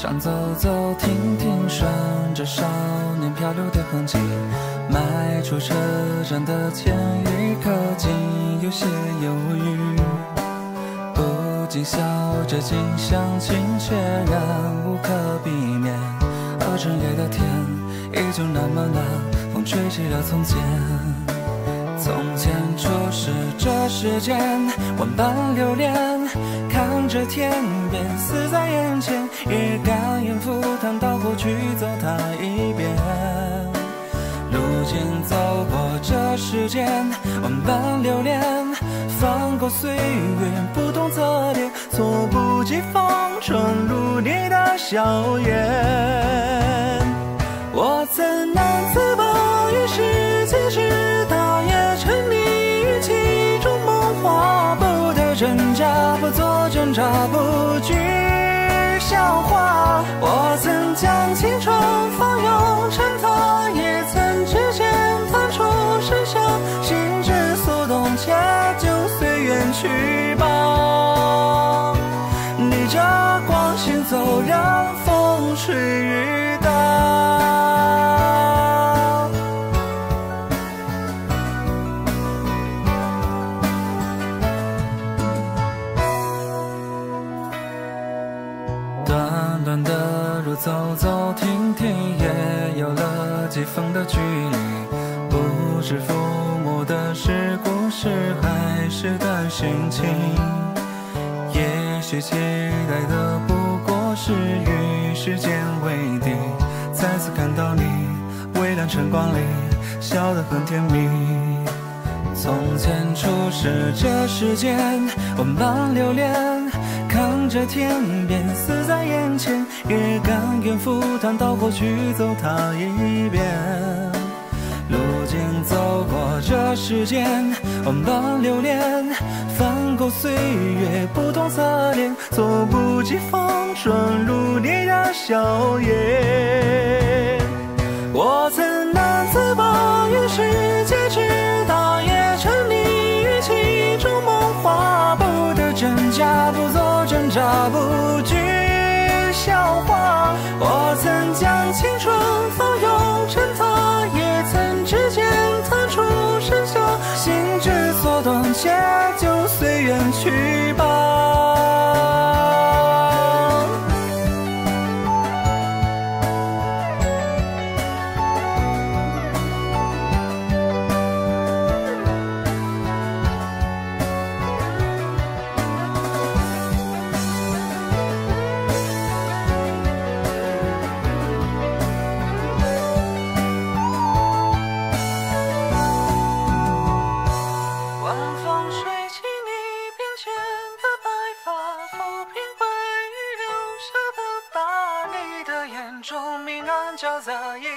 想走走停停，顺着少年漂流的痕迹，迈出车站的前一刻，竟有些犹豫。不禁笑着，近乡情怯，然无可避免。而整夜的天依旧那么蓝，风吹起了从前。从前初识这世间，万般流连，看着天边死在眼前，也甘愿赴汤蹈火去走它一遍。如今走过这世间，万般流连，翻过岁月不同侧脸，措不及防闯入你的笑颜。真假，不做挣扎，不惧笑话。我曾将青春翻涌成她，也曾指尖弹出盛夏，心之所动，且就随缘去吧。逆着光行走，让风吹走停停，也有了几分的距离。不知抚摸的是故事，还是段心情。也许期待的不过是与时间为敌。再次看到你，微亮晨光里，笑得很甜蜜。从前初识这世间，万般流连，看着天边死在眼前，也甘愿赴汤蹈火去走它一遍。如今走过这世间，万般流连，翻过岁月不同侧脸，猝不及防闯入你的笑颜。我曾难自拔于世界之大，也沉溺于其中梦话，不得真假，不做挣扎，不惧青春 Yeah.